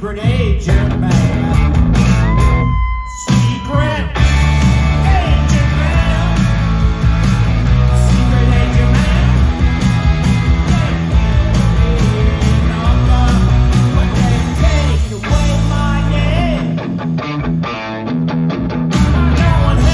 grenade, gentlemen.